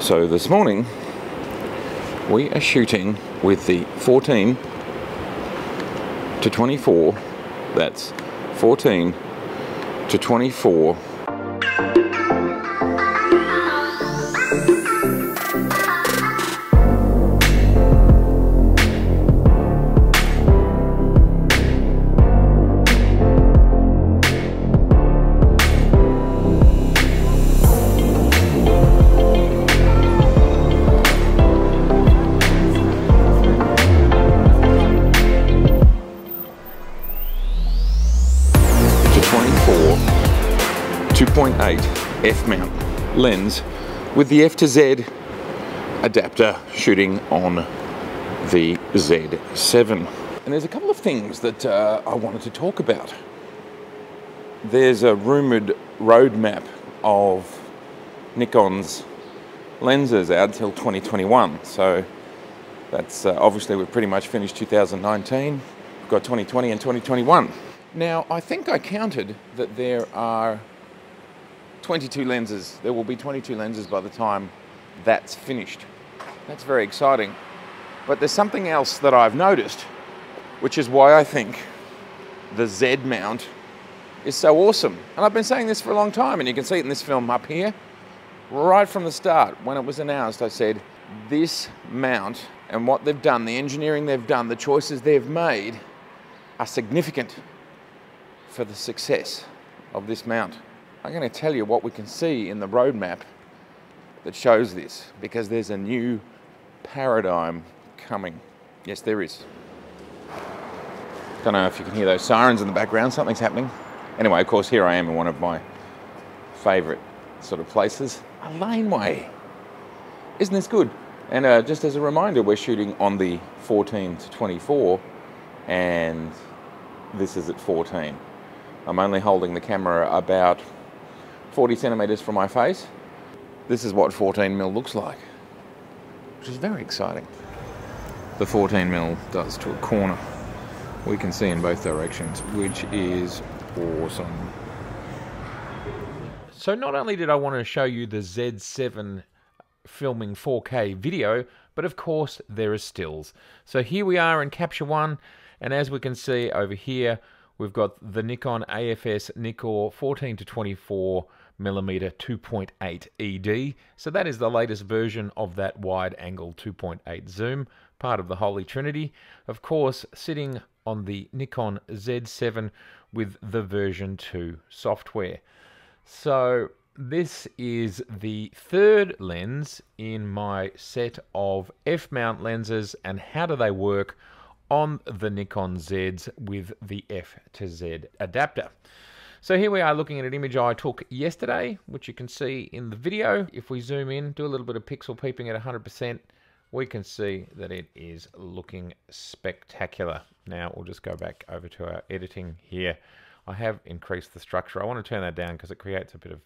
So this morning we are shooting with the 14 to 24. That's 14 to 24 2.8 f mount lens with the f to z adapter shooting on the z7 and there's a couple of things that uh, i wanted to talk about. There's a rumored roadmap of nikon's lenses out till 2021 so that's uh, obviously we've pretty much finished 2019 we've got 2020 and 2021 now, I think I counted that there are 22 lenses. There will be 22 lenses by the time that's finished. That's very exciting. But there's something else that I've noticed, which is why I think the Z mount is so awesome. And I've been saying this for a long time, and you can see it in this film up here. Right from the start, when it was announced, I said, this mount and what they've done, the engineering they've done, the choices they've made are significant for the success of this mount. I'm going to tell you what we can see in the roadmap that shows this because there's a new paradigm coming. Yes, there is. Don't know if you can hear those sirens in the background, something's happening. Anyway, of course, here I am in one of my favourite sort of places, a laneway. Isn't this good? And uh, just as a reminder, we're shooting on the 14 to 24, and this is at 14. I'm only holding the camera about 40 centimeters from my face. This is what 14 mil looks like, which is very exciting. The 14 mil does to a corner. We can see in both directions, which is awesome. So not only did I want to show you the Z7 filming 4K video, but of course there are stills. So here we are in Capture One, and as we can see over here, we've got the Nikon AFS Nikkor 14 to 24 millimeter 2.8 ED. So that is the latest version of that wide angle 2.8 zoom, part of the Holy Trinity. Of course, sitting on the Nikon Z7 with the version 2 software. So this is the third lens in my set of f-mount lenses and how do they work on the Nikon Zs with the F to Z adapter. So here we are looking at an image I took yesterday, which you can see in the video. If we zoom in, do a little bit of pixel peeping at 100%, we can see that it is looking spectacular. Now we'll just go back over to our editing here. I have increased the structure. I want to turn that down because it creates a bit of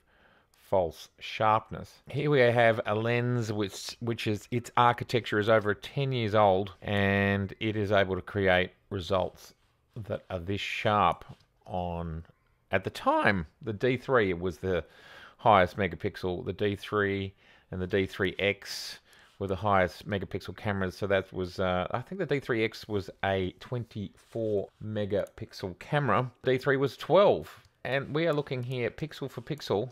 false sharpness. Here we have a lens which which is its architecture is over 10 years old and it is able to create results that are this sharp on at the time the D3 was the highest megapixel the D3 and the D3X were the highest megapixel cameras. So that was, uh, I think the D3X was a 24 megapixel camera. D3 was 12. And we are looking here pixel for pixel.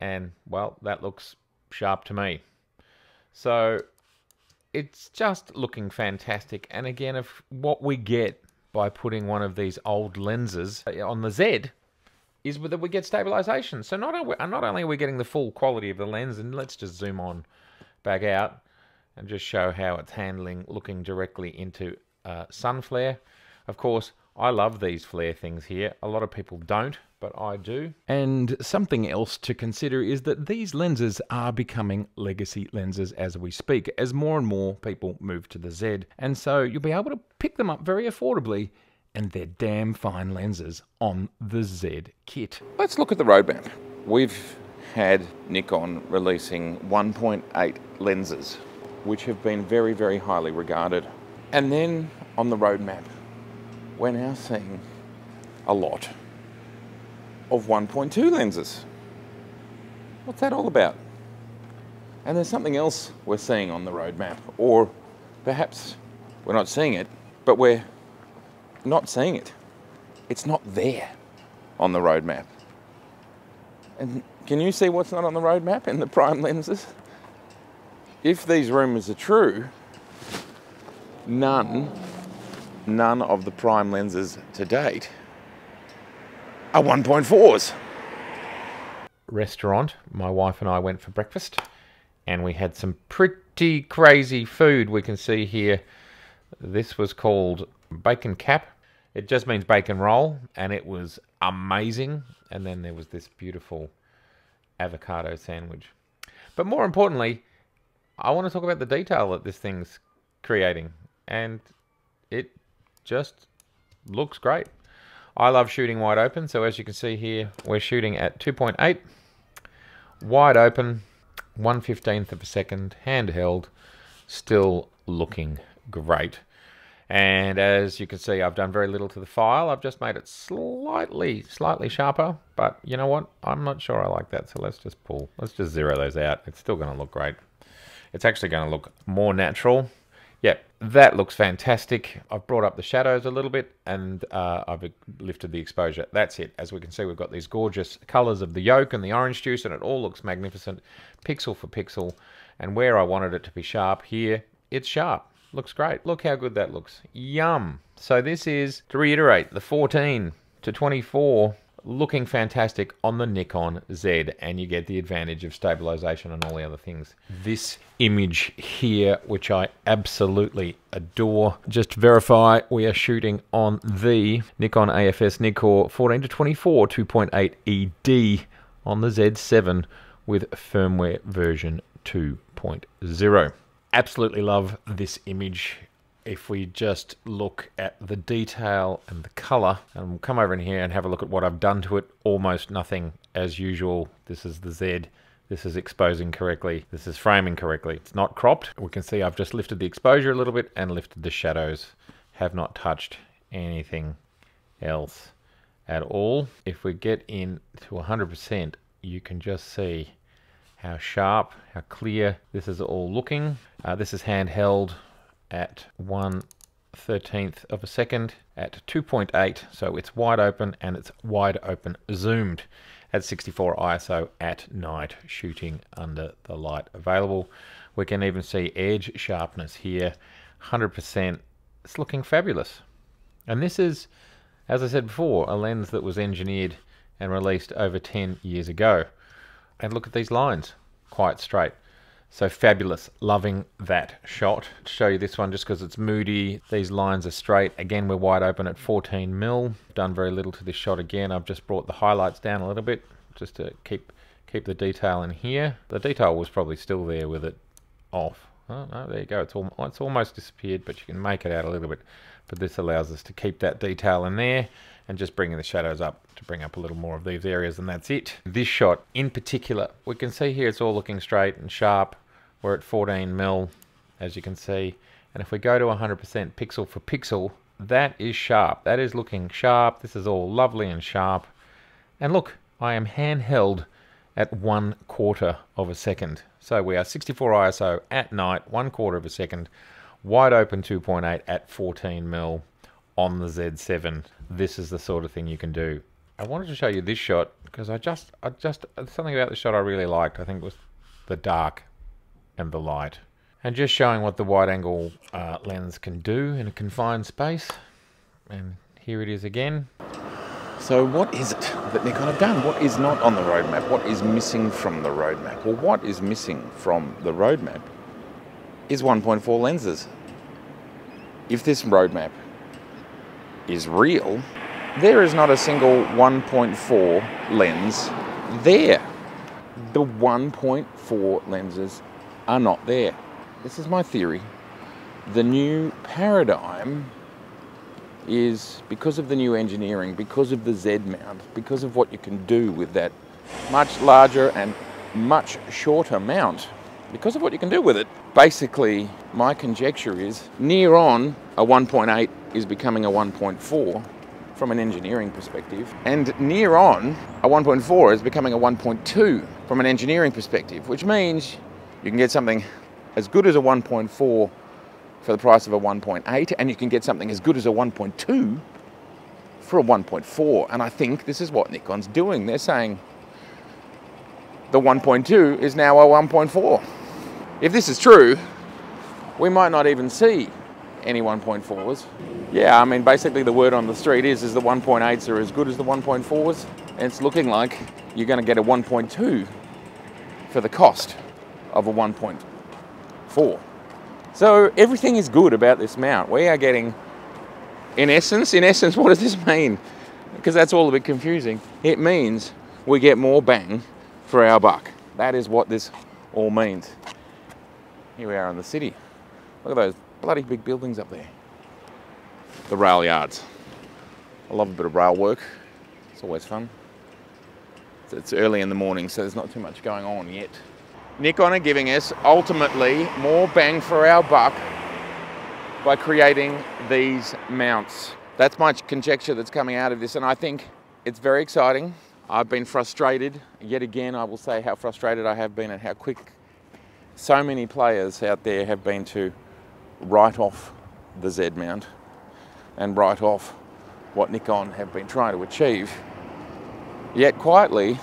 And well, that looks sharp to me. So it's just looking fantastic. And again, if what we get by putting one of these old lenses on the Z is that we get stabilization. So not, not only are we getting the full quality of the lens, and let's just zoom on back out and just show how it's handling looking directly into uh, sun flare. Of course, I love these flare things here. A lot of people don't, but I do. And something else to consider is that these lenses are becoming legacy lenses as we speak, as more and more people move to the Z. And so you'll be able to pick them up very affordably, and they're damn fine lenses on the Z kit. Let's look at the roadmap. We've had Nikon releasing 1.8 lenses, which have been very, very highly regarded. And then on the roadmap, we're now seeing a lot of 1.2 lenses. What's that all about? And there's something else we're seeing on the roadmap, or perhaps we're not seeing it, but we're not seeing it. It's not there on the roadmap. And can you see what's not on the roadmap in the prime lenses? If these rumours are true, none, none of the prime lenses to date are 1.4s. Restaurant, my wife and I went for breakfast and we had some pretty crazy food. We can see here this was called bacon bap. It just means bacon roll and it was amazing. And then there was this beautiful avocado sandwich. But more importantly, I want to talk about the detail that this thing's creating. And it just looks great. I love shooting wide open. So as you can see here, we're shooting at 2.8 wide open 1 15th of a second, handheld, still looking great. And as you can see, I've done very little to the file. I've just made it slightly, slightly sharper. But you know what? I'm not sure I like that. So let's just pull, let's just zero those out. It's still going to look great. It's actually going to look more natural Yep, that looks fantastic. I've brought up the shadows a little bit and uh, I've lifted the exposure. That's it. As we can see, we've got these gorgeous colors of the yolk and the orange juice and it all looks magnificent, pixel for pixel. And where I wanted it to be sharp here, it's sharp. Looks great. Look how good that looks. Yum. So this is, to reiterate, the 14 to 24 looking fantastic on the Nikon Z and you get the advantage of stabilization and all the other things. This image here, which I absolutely adore, just verify we are shooting on the Nikon AFS Nikkor 14 to 24 2.8 ED on the Z7 with firmware version 2.0. Absolutely love this image if we just look at the detail and the color, and we'll come over in here and have a look at what I've done to it, almost nothing as usual. This is the Z. This is exposing correctly. This is framing correctly. It's not cropped. We can see I've just lifted the exposure a little bit and lifted the shadows. Have not touched anything else at all. If we get in to 100%, you can just see how sharp, how clear this is all looking. Uh, this is handheld at 1 13th of a second at 2.8 so it's wide open and it's wide open zoomed at 64 ISO at night shooting under the light available. We can even see edge sharpness here 100% it's looking fabulous. And this is as I said before a lens that was engineered and released over 10 years ago. And look at these lines quite straight so fabulous, loving that shot. To show you this one just because it's moody. These lines are straight. Again, we're wide open at 14 mil. Done very little to this shot again. I've just brought the highlights down a little bit just to keep keep the detail in here. The detail was probably still there with it off. Oh, no, there you go. It's, all, it's almost disappeared, but you can make it out a little bit. But this allows us to keep that detail in there and just bringing the shadows up to bring up a little more of these areas and that's it. This shot in particular, we can see here it's all looking straight and sharp. We're at 14 mil, as you can see. And if we go to 100% pixel for pixel, that is sharp. That is looking sharp. This is all lovely and sharp. And look, I am handheld at one quarter of a second. So we are 64 ISO at night, one quarter of a second, wide open 2.8 at 14 mil on the Z7. This is the sort of thing you can do. I wanted to show you this shot because I just, I just, something about the shot I really liked. I think was the dark and the light. And just showing what the wide angle uh, lens can do in a confined space. And here it is again. So what is it that Nikon have done? What is not on the roadmap? What is missing from the roadmap? Well, what is missing from the roadmap is 1.4 lenses. If this roadmap is real, there is not a single 1.4 lens there. The 1.4 lenses are not there. This is my theory. The new paradigm is because of the new engineering, because of the Z mount, because of what you can do with that much larger and much shorter mount, because of what you can do with it. Basically, my conjecture is near on a 1.8 is becoming a 1.4 from an engineering perspective, and near on a 1.4 is becoming a 1.2 from an engineering perspective, which means You can get something as good as a 1.4 for the price of a 1.8, and you can get something as good as a 1.2 for a 1.4. And I think this is what Nikon's doing. They're saying the 1.2 is now a 1.4. If this is true, we might not even see any 1.4s. Yeah, I mean, basically the word on the street is, is the 1.8s are as good as the 1.4s. And it's looking like you're going to get a 1.2 for the cost of a 1.4. So everything is good about this mount. We are getting, in essence, in essence, what does this mean? Because that's all a bit confusing. It means we get more bang for our buck. That is what this all means. Here we are in the city. Look at those bloody big buildings up there. The rail yards. I love a bit of rail work. It's always fun. It's early in the morning, so there's not too much going on yet. Nikon are giving us ultimately more bang for our buck by creating these mounts. That's my conjecture that's coming out of this, and I think it's very exciting. I've been frustrated. Yet again, I will say how frustrated I have been and how quick so many players out there have been to write off the Z mount and write off what Nikon have been trying to achieve. Yet quietly,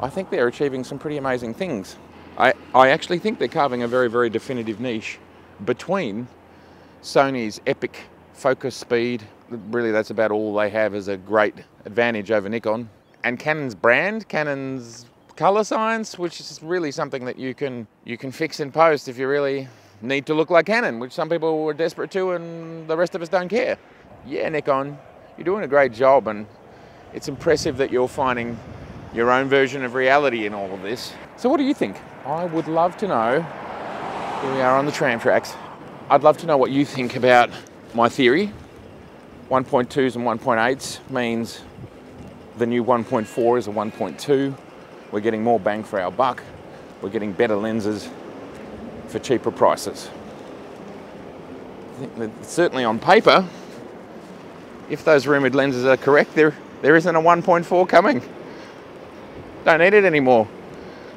I think they're achieving some pretty amazing things. I, I actually think they're carving a very, very definitive niche between Sony's epic focus speed. Really, that's about all they have as a great advantage over Nikon and Canon's brand, Canon's color science, which is really something that you can you can fix in post if you really need to look like Canon, which some people were desperate to, and the rest of us don't care. Yeah, Nikon, you're doing a great job, and it's impressive that you're finding your own version of reality in all of this. So, what do you think? I would love to know. Here we are on the tram tracks. I'd love to know what you think about my theory. 1.2s and 1.8s means the new 1.4 is a 1.2. We're getting more bang for our buck. We're getting better lenses for cheaper prices. certainly on paper, if those rumoured lenses are correct, there, there isn't a 1.4 coming. Don't need it anymore.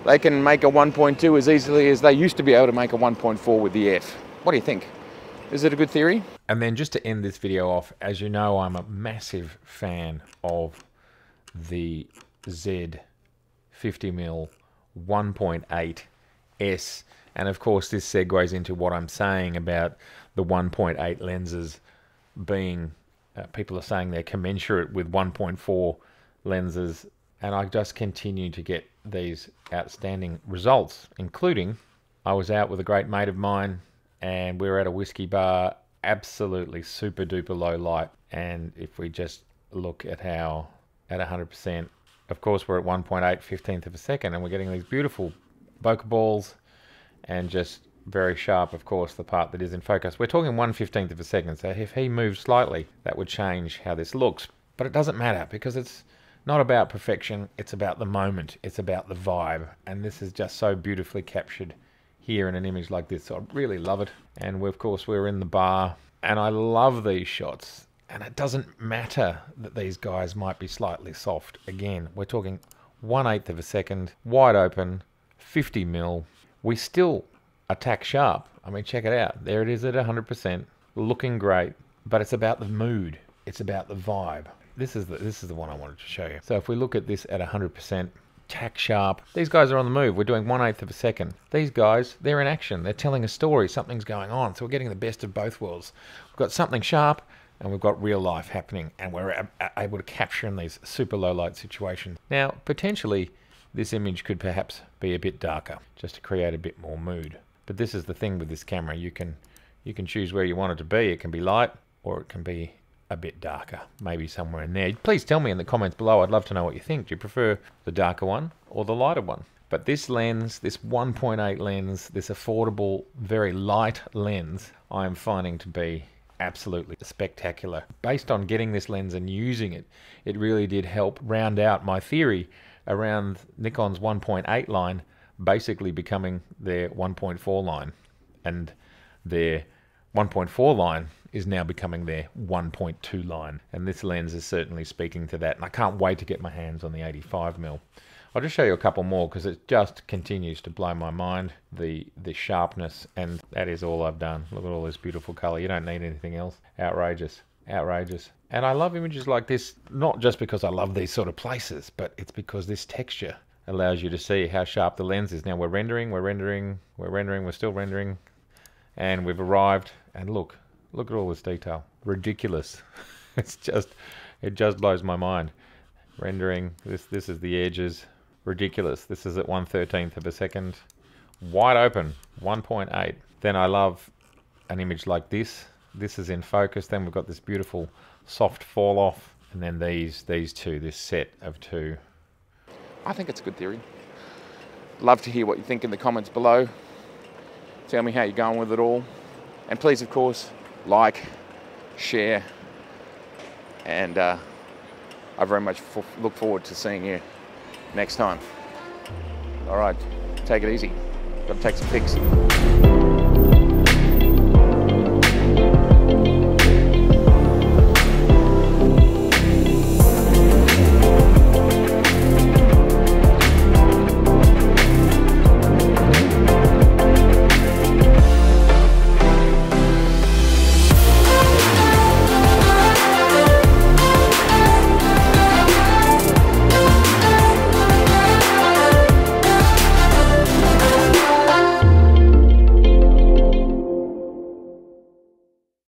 They can make a 1.2 as easily as they used to be able to make a 1.4 with the F. What do you think? Is it a good theory? And then just to end this video off, as you know, I'm a massive fan of the Z 50mm 1.8 S. And of course, this segues into what I'm saying about the 1.8 lenses being, uh, people are saying they're commensurate with 1.4 lenses. And I just continue to get these outstanding results, including I was out with a great mate of mine and we were at a whiskey bar, absolutely super duper low light. And if we just look at how at 100%. Of course, we're at 1.8 15th of a second, and we're getting these beautiful bokeh balls and just very sharp, of course, the part that is in focus. We're talking 1 15th of a second, so if he moves slightly, that would change how this looks. But it doesn't matter because it's not about perfection, it's about the moment, it's about the vibe. And this is just so beautifully captured here in an image like this. So I really love it. And we, of course, we're in the bar, and I love these shots. And it doesn't matter that these guys might be slightly soft. Again, we're talking one eighth of a second, wide open, 50 mil. We still attack sharp. I mean, check it out. There it is at 100%, looking great. But it's about the mood. It's about the vibe. This is the this is the one I wanted to show you. So if we look at this at 100%, tack sharp. These guys are on the move. We're doing one eighth of a second. These guys, they're in action. They're telling a story. Something's going on. So we're getting the best of both worlds. We've got something sharp and we've got real life happening and we're able to capture in these super low light situations. Now, potentially, this image could perhaps be a bit darker just to create a bit more mood. But this is the thing with this camera, you can you can choose where you want it to be. It can be light or it can be a bit darker, maybe somewhere in there. Please tell me in the comments below. I'd love to know what you think. Do you prefer the darker one or the lighter one? But this lens, this 1.8 lens, this affordable, very light lens, I'm finding to be absolutely spectacular. Based on getting this lens and using it, it really did help round out my theory around Nikon's 1.8 line basically becoming their 1.4 line. And their 1.4 line is now becoming their 1.2 line. And this lens is certainly speaking to that. And I can't wait to get my hands on the 85mm. I'll just show you a couple more because it just continues to blow my mind. The the sharpness and that is all I've done. Look at all this beautiful color. You don't need anything else. Outrageous, outrageous. And I love images like this not just because I love these sort of places, but it's because this texture allows you to see how sharp the lens is. Now we're rendering, we're rendering, we're rendering, we're still rendering, and we've arrived. And look, look at all this detail. Ridiculous. it's just, it just blows my mind. Rendering. This this is the edges ridiculous. This is at 1 13th of a second. Wide open, 1.8. Then I love an image like this. This is in focus. Then we've got this beautiful soft fall off. And then these, these two, this set of two. I think it's a good theory. Love to hear what you think in the comments below. Tell me how you're going with it all. And please, of course, like, share, and uh, I very much look forward to seeing you next time. All right, take it easy. Got to take some pics.